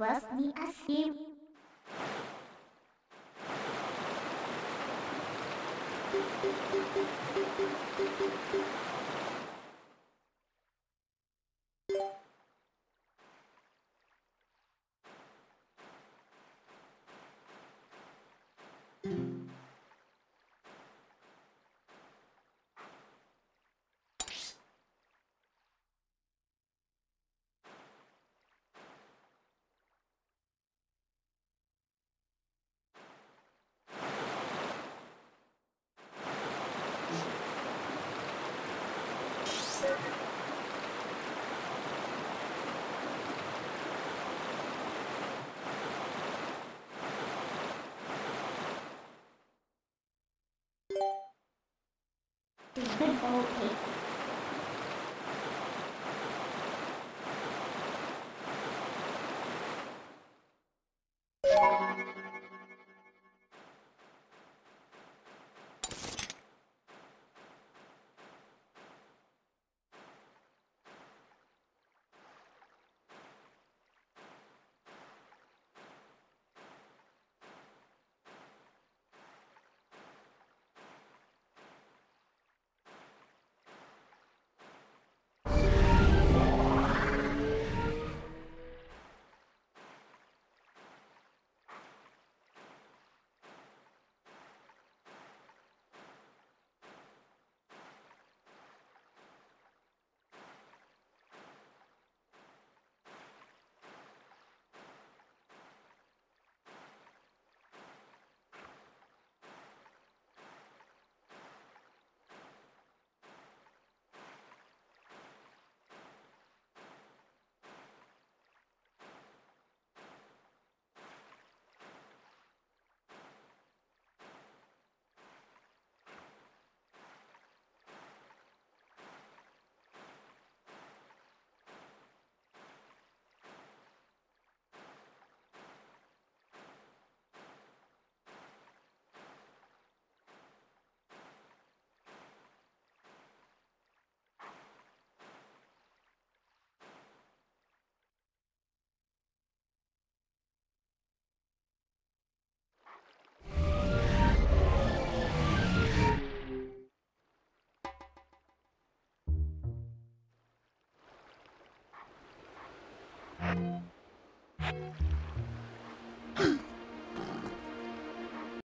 Was me asleep? Okay.